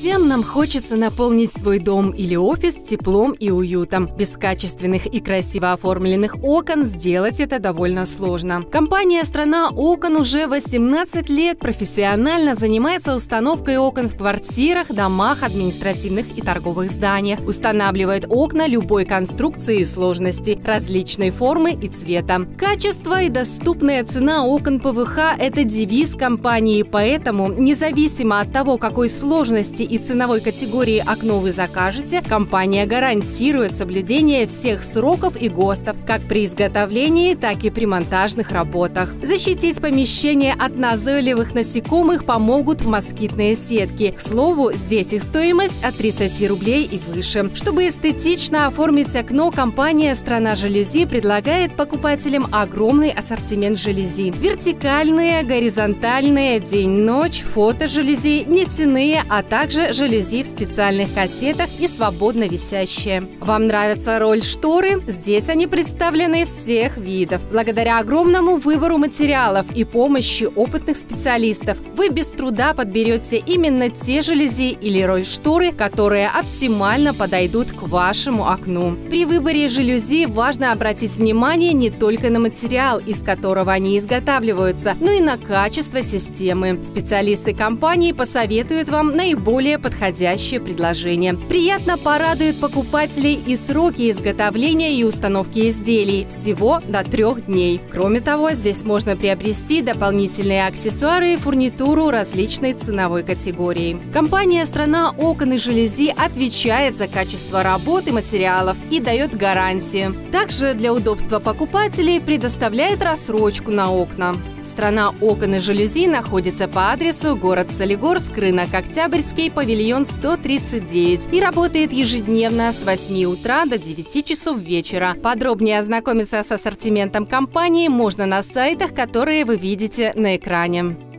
Всем нам хочется наполнить свой дом или офис теплом и уютом. Без качественных и красиво оформленных окон сделать это довольно сложно. Компания «Страна окон» уже 18 лет профессионально занимается установкой окон в квартирах, домах, административных и торговых зданиях. Устанавливает окна любой конструкции и сложности, различной формы и цвета. Качество и доступная цена окон ПВХ – это девиз компании, поэтому, независимо от того, какой сложности и ценовой категории окно вы закажете, компания гарантирует соблюдение всех сроков и ГОСТов, как при изготовлении, так и при монтажных работах. Защитить помещение от назойливых насекомых помогут москитные сетки. К слову, здесь их стоимость от 30 рублей и выше. Чтобы эстетично оформить окно, компания «Страна жалюзи» предлагает покупателям огромный ассортимент жалюзи. Вертикальные, горизонтальные, день-ночь, фото жалюзи, нетяные, а также также жалюзи в специальных кассетах и свободно висящие. Вам нравится роль шторы? Здесь они представлены всех видов. Благодаря огромному выбору материалов и помощи опытных специалистов вы без труда подберете именно те жалюзи или роль шторы, которые оптимально подойдут к вашему окну. При выборе жалюзи важно обратить внимание не только на материал, из которого они изготавливаются, но и на качество системы. Специалисты компании посоветуют вам наиболее более подходящее предложение. Приятно порадует покупателей и сроки изготовления и установки изделий – всего до трех дней. Кроме того, здесь можно приобрести дополнительные аксессуары и фурнитуру различной ценовой категории. Компания «Страна окон и жалюзи» отвечает за качество работы материалов и дает гарантии. Также для удобства покупателей предоставляет рассрочку на окна. Страна окон и жалюзи находится по адресу город Солигорск, рынок Октябрьский, павильон 139 и работает ежедневно с 8 утра до 9 часов вечера. Подробнее ознакомиться с ассортиментом компании можно на сайтах, которые вы видите на экране.